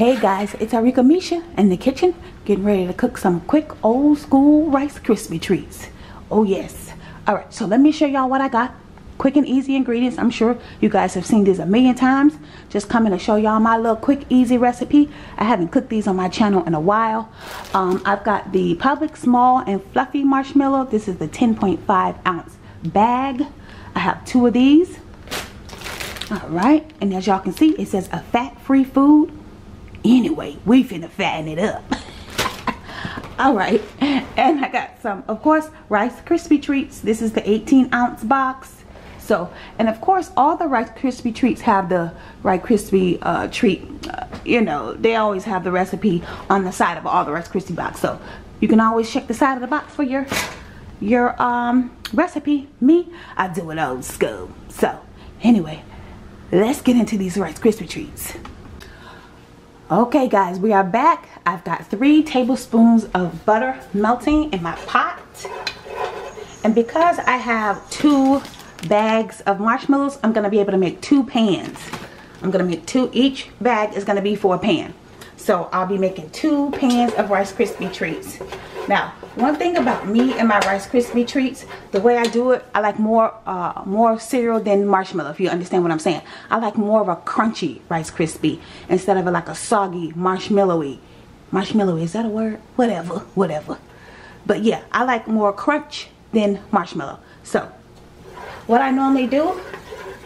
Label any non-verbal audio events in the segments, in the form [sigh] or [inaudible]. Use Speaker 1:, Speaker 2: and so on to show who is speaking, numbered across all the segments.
Speaker 1: Hey guys, it's Arickamisha in the kitchen getting ready to cook some quick old school Rice Krispie treats. Oh yes. Alright, so let me show y'all what I got. Quick and easy ingredients. I'm sure you guys have seen this a million times. Just coming to show y'all my little quick easy recipe. I haven't cooked these on my channel in a while. Um, I've got the Publix small and fluffy marshmallow. This is the 10.5 ounce bag. I have two of these. Alright, and as y'all can see, it says a fat-free food Anyway, we finna fatten it up. [laughs] Alright, and I got some, of course, Rice Krispie Treats. This is the 18 ounce box. So, and of course, all the Rice Krispie Treats have the Rice Krispie uh, treat, uh, you know, they always have the recipe on the side of all the Rice Krispie box. So, you can always check the side of the box for your, your um, recipe. Me, I do it old school. So, anyway, let's get into these Rice Krispie Treats. Okay guys, we are back. I've got three tablespoons of butter melting in my pot. And because I have two bags of marshmallows, I'm gonna be able to make two pans. I'm gonna make two, each bag is gonna be for a pan. So I'll be making two pans of Rice Krispie treats. Now, one thing about me and my Rice Krispie treats, the way I do it, I like more uh, more cereal than marshmallow, if you understand what I'm saying. I like more of a crunchy Rice Krispie instead of a, like a soggy, marshmallowy. Marshmallowy, is that a word? Whatever, whatever. But yeah, I like more crunch than marshmallow. So, what I normally do,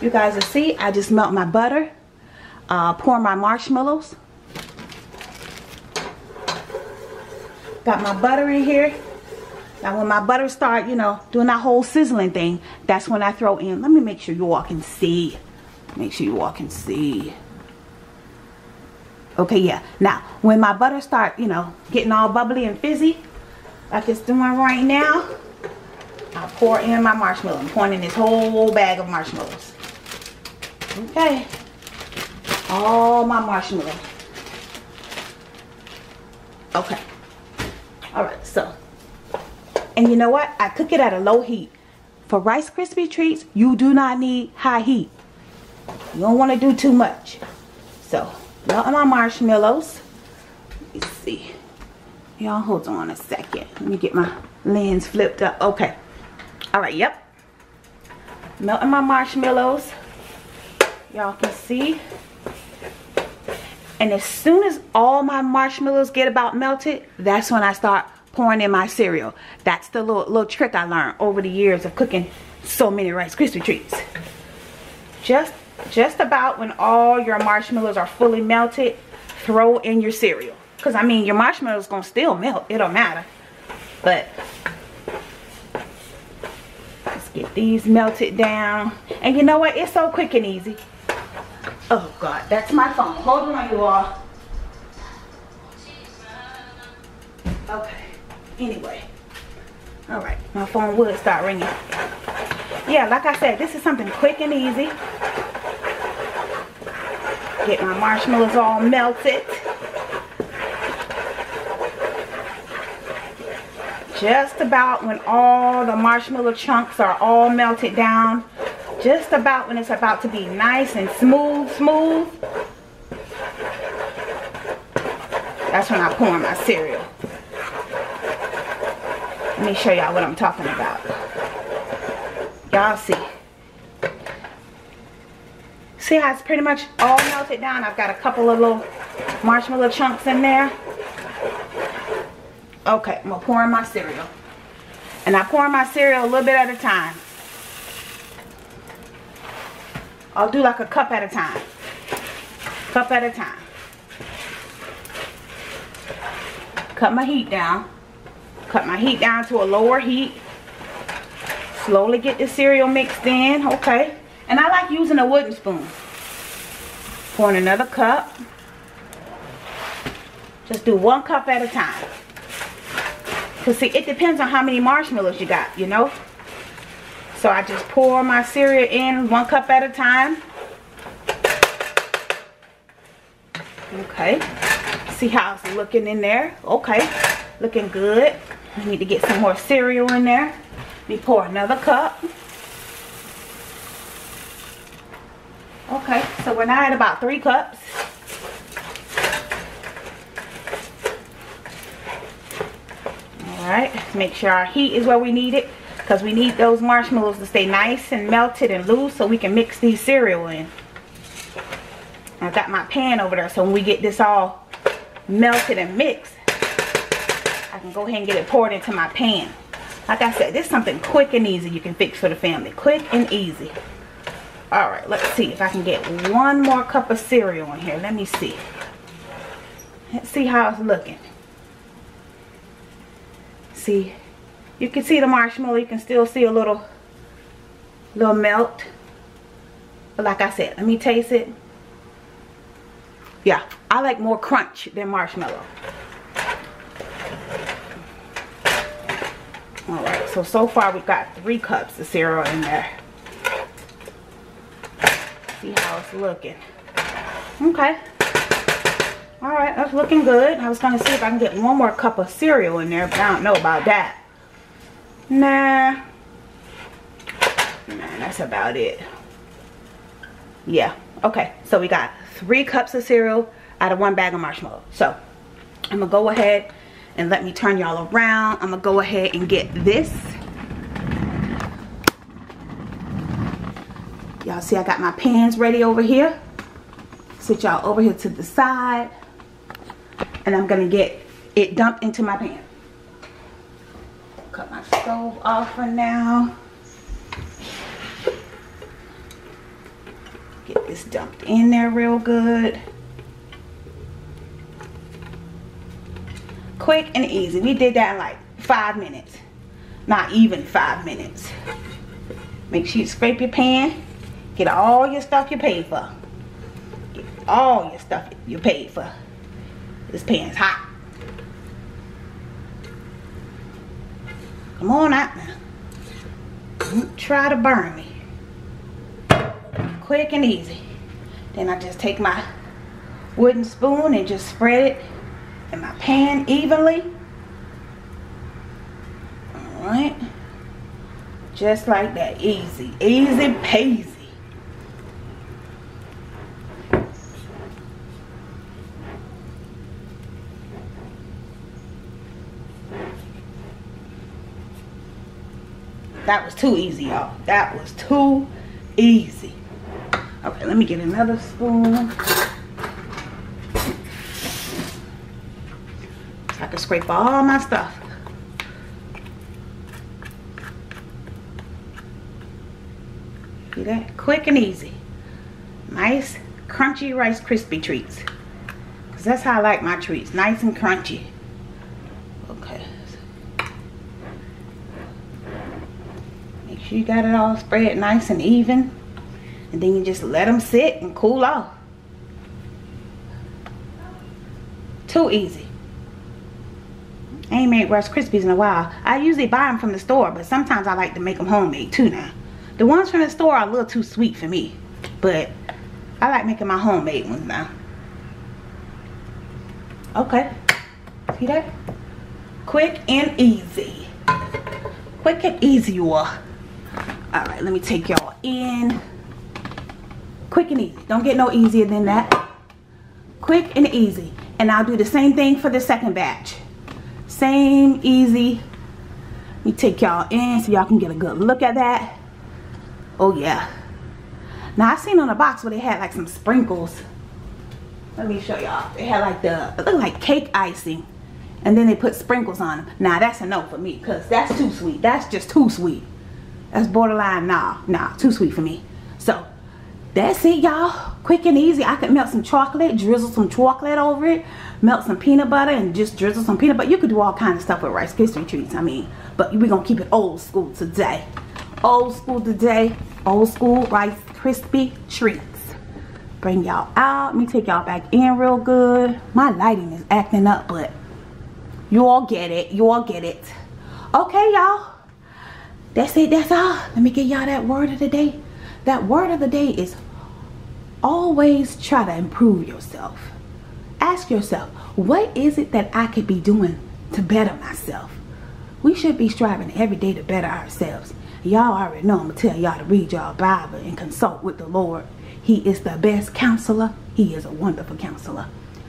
Speaker 1: you guys will see, I just melt my butter, uh, pour my marshmallows, Got my butter in here. Now when my butter start, you know, doing that whole sizzling thing, that's when I throw in. Let me make sure you all can see. Make sure you all can see. Okay, yeah. Now, when my butter start, you know, getting all bubbly and fizzy, like it's doing right now, I pour in my marshmallow. I'm pouring in this whole bag of marshmallows. Okay. All my marshmallow. Okay. Alright, so. And you know what? I cook it at a low heat. For Rice Krispie treats, you do not need high heat. You don't want to do too much. So, melt my marshmallows. Let's see. Y'all hold on a second. Let me get my lens flipped up. Okay. Alright, yep. Melting my marshmallows. Y'all can see. And as soon as all my marshmallows get about melted, that's when I start pouring in my cereal. That's the little, little trick I learned over the years of cooking so many Rice Krispie treats. Just, just about when all your marshmallows are fully melted, throw in your cereal. Because, I mean, your marshmallows going to still melt. It don't matter. But, let's get these melted down. And you know what? It's so quick and easy. Oh God, that's my phone. Hold on you all. Okay, anyway. All right, my phone would start ringing. Yeah, like I said, this is something quick and easy. Get my marshmallows all melted. Just about when all the marshmallow chunks are all melted down, just about when it's about to be nice and smooth, smooth, that's when I pour in my cereal. Let me show y'all what I'm talking about. Y'all see. See how it's pretty much all melted down? I've got a couple of little marshmallow chunks in there. Okay, I'm to pour in my cereal. And I pour in my cereal a little bit at a time. I'll do like a cup at a time. Cup at a time. Cut my heat down. Cut my heat down to a lower heat. Slowly get the cereal mixed in. Okay. And I like using a wooden spoon. Pour in another cup. Just do one cup at a time. Because see, it depends on how many marshmallows you got, you know. So I just pour my cereal in one cup at a time. Okay. See how it's looking in there. Okay. Looking good. I need to get some more cereal in there. Let me pour another cup. Okay, so we're now at about three cups. Alright, make sure our heat is where we need it. Because we need those marshmallows to stay nice and melted and loose so we can mix these cereal in. I've got my pan over there so when we get this all melted and mixed, I can go ahead and get it poured into my pan. Like I said, this is something quick and easy you can fix for the family. Quick and easy. Alright, let's see if I can get one more cup of cereal in here. Let me see. Let's see how it's looking. See, you can see the marshmallow. You can still see a little, little melt. But like I said, let me taste it. Yeah, I like more crunch than marshmallow. Alright, so so far we've got three cups of cereal in there. See how it's looking. Okay. Alright, that's looking good. I was going to see if I can get one more cup of cereal in there, but I don't know about that. Nah. Nah, that's about it. Yeah. Okay, so we got three cups of cereal out of one bag of marshmallow. So, I'm to go ahead and let me turn y'all around. I'm to go ahead and get this. Y'all see I got my pans ready over here. Sit y'all over here to the side and I'm gonna get it dumped into my pan. Stove off for now. Get this dumped in there real good. Quick and easy. We did that in like five minutes. Not even five minutes. Make sure you scrape your pan. Get all your stuff you paid for. Get all your stuff you paid for. This pan's hot. Come on out now. Don't try to burn me. Quick and easy. Then I just take my wooden spoon and just spread it in my pan evenly. Alright. Just like that. Easy. Easy peasy. That was too easy, y'all. That was too easy. Okay, let me get another spoon. I can scrape all my stuff. See that? Quick and easy. Nice, crunchy Rice Krispie treats. Because that's how I like my treats. Nice and crunchy. sure you got it all spread nice and even. And then you just let them sit and cool off. Too easy. I ain't made Rice Krispies in a while. I usually buy them from the store, but sometimes I like to make them homemade too now. The ones from the store are a little too sweet for me. But I like making my homemade ones now. Okay. See that? Quick and easy. Quick and easy you are all right let me take y'all in. Quick and easy. Don't get no easier than that. Quick and easy. And I'll do the same thing for the second batch. Same easy. Let me take y'all in so y'all can get a good look at that. Oh yeah. Now I seen on the box where they had like some sprinkles. Let me show y'all. They had like the it looked like cake icing. And then they put sprinkles on them now that's a no for me because that's too sweet. That's just too sweet that's borderline. Nah nah too sweet for me. So that's it y'all. Quick and easy. I could melt some chocolate drizzle some chocolate over it melt some peanut butter and just drizzle some peanut butter. You could do all kinds of stuff with rice krispie treats i mean. But we're gonna keep it old school today. Old school today. Old school rice krispie treats. Bring y'all out. Let me take y'all back in real good. My lighting is acting up but you all get it. You all get it. Okay y'all that's it. That's all. Let me give y'all that word of the day. That word of the day is always try to improve yourself. Ask yourself, what is it that I could be doing to better myself? We should be striving every day to better ourselves. Y'all already know I'm going to tell y'all to read y'all Bible and consult with the Lord. He is the best counselor. He is a wonderful counselor.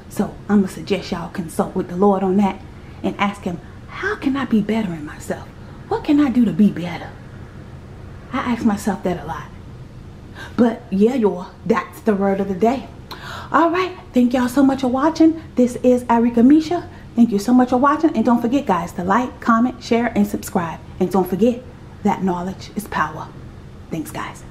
Speaker 1: So I'm going to suggest y'all consult with the Lord on that and ask him how can I be better in myself? What can I do to be better? I ask myself that a lot. But yeah, y'all, that's the word of the day. All right, thank y'all so much for watching. This is Arickamisha. Thank you so much for watching. And don't forget, guys, to like, comment, share, and subscribe. And don't forget that knowledge is power. Thanks, guys.